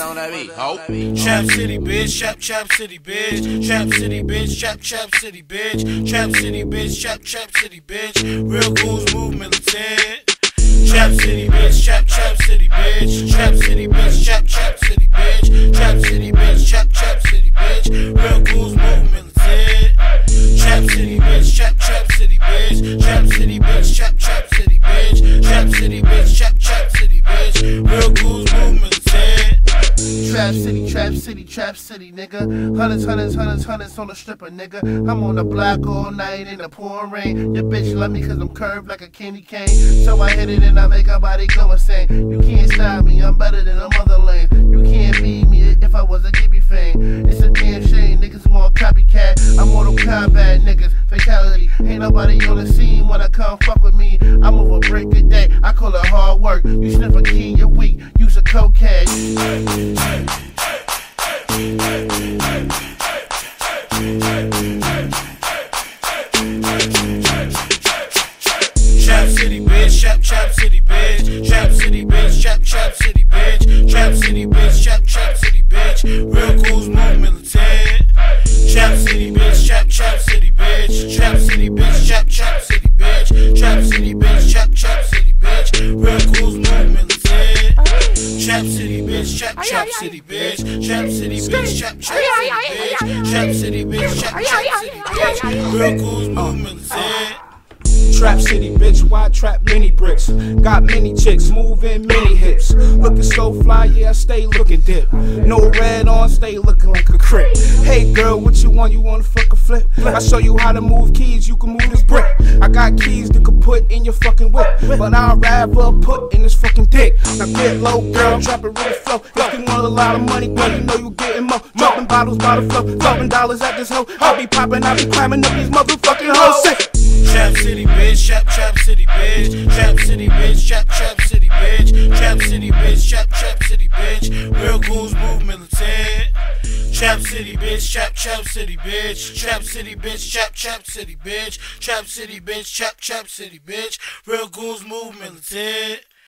on that beat, ho. Trap City, bitch. Trap, trap City, bitch. Trap City, bitch. Trap, trap City, bitch. Trap City, bitch. Trap, trap City, bitch. Real goons move militant. Trap City, bitch. Trap, trap City, bitch. Trap City, bitch. Trap, trap City, Trap City, Trap City, Trap City, nigga. Hundreds, hundreds, hundreds, hundreds on the stripper, nigga. I'm on the block all night in the pouring rain. Your bitch love me cause I'm curved like a candy cane. So I hit it and I make her body go insane. You can't stop me, I'm better than a mother lane. You can't beat me if I was a Gibby fame. It's a damn shame, niggas want copycat. I'm Mortal Kombat, niggas, Ain't nobody on the scene wanna come fuck with me. I'm over break a day, I call it hard work. You sniff a key, you're weak, use a cocaine. Trap City, bitch. Trap, trap City, bitch. Trap City, bitch. Trap, trap City, bitch. Trap City, bitch. Trap, trap City, bitch. Real goons move militant. Trap City, bitch. Trap, trap City, bitch. Trap City, bitch. Trap, trap City, bitch. Trap City, bitch. Trap, trap City, bitch. Real goons move militant. Trap City, bitch. Trap, trap City, bitch. Trap City, bitch. Trap, trap City, bitch. Trap City, bitch. Trap, trap City, bitch. Real goons move militant. Trap City, bitch, why trap mini bricks? Got many chicks, moving mini hips. Looking so fly, yeah, I stay looking dip. No red on, stay looking like a crip. Hey girl, what you want? You wanna fuck a flip? I show you how to move keys, you can move this brick. I got keys that could put in your fucking whip, but I'd rather put in this fucking dick. Now get low, girl, drop it really slow. If you want a lot of money, girl, you know you getting more. Dropping bottles by the flow, throwing dollars at this hoe. I'll be popping, I'll be climbing up these motherfucking hoes. Trap City, bitch. Trap, trap City, bitch. Trap City, bitch. Trap, trap City, bitch. Trap City, bitch. Trap, trap City, bitch. Real goons move militant. Trap City, bitch. Trap, trap City, bitch. Trap City, bitch. Trap, trap City, bitch. Trap City, bitch. Trap, trap City, bitch. Real goons move militant.